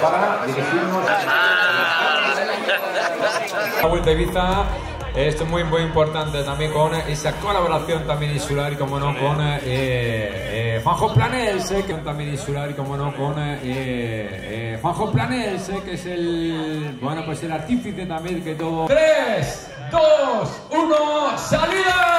para dirigirnos La Vuelta a Ibiza, esto es muy muy importante también con esa colaboración también insular y como no con eh, eh, Juanjo Planels, eh, que también insular y como no con eh, eh, Juanjo Planels, eh, que es el bueno pues el artífice también que todo 3, 2, 1, salida.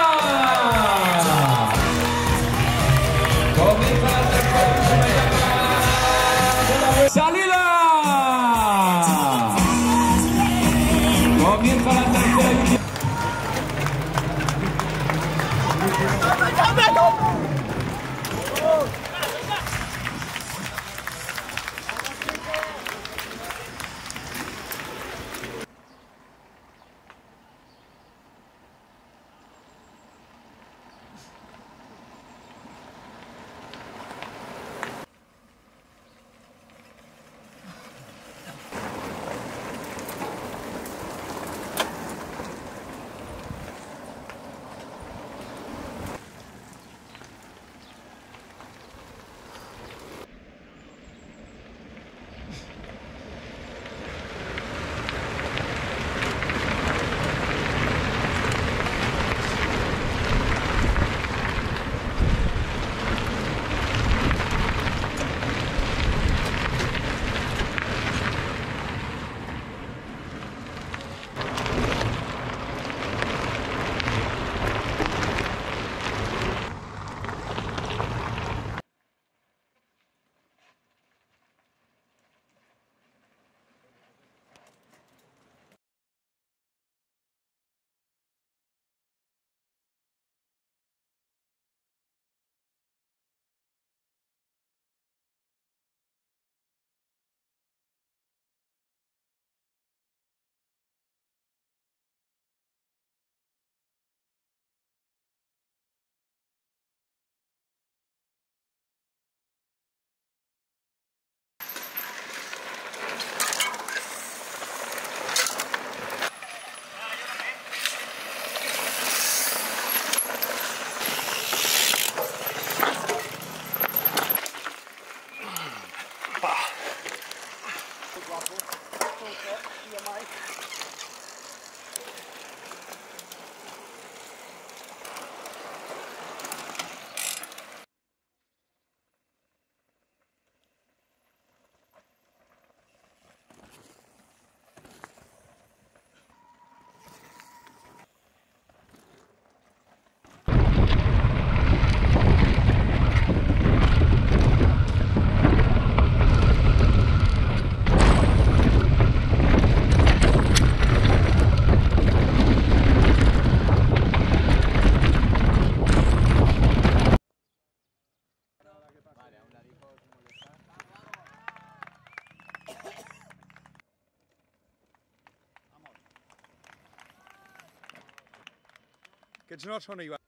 Good to know,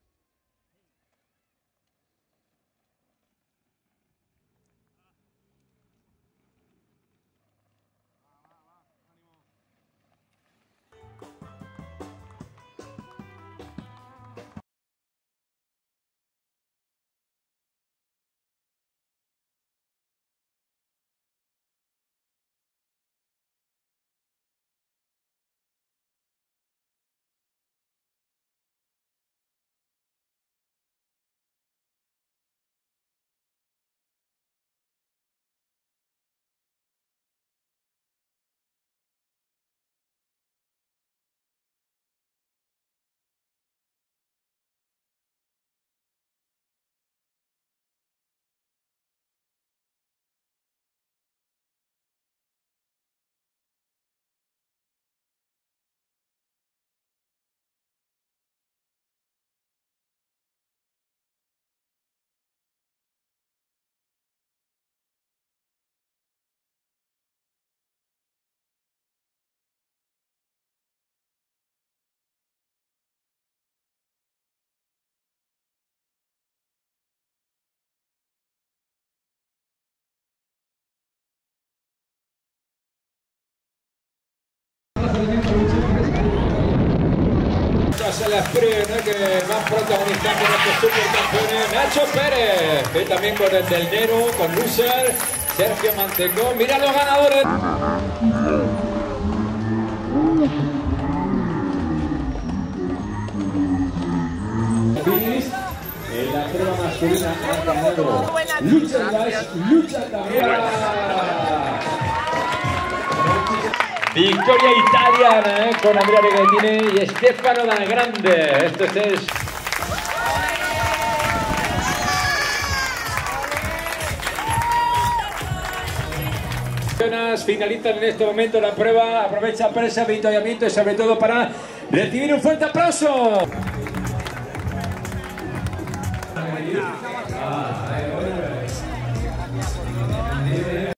se la sprint que van protagonizando nuestros supercampeones Nacho Pérez, que también con el del Nero, con Loser, Sergio Manteco. Mira los ganadores. En la prueba masculina ha ganado Lucha Lucha también. Victoria italiana eh, con Andrea Regattini y Stefano da Grande. Esto es finalizan en este momento la prueba. Aprovecha para ese avituallamiento y sobre todo para recibir un fuerte aplauso.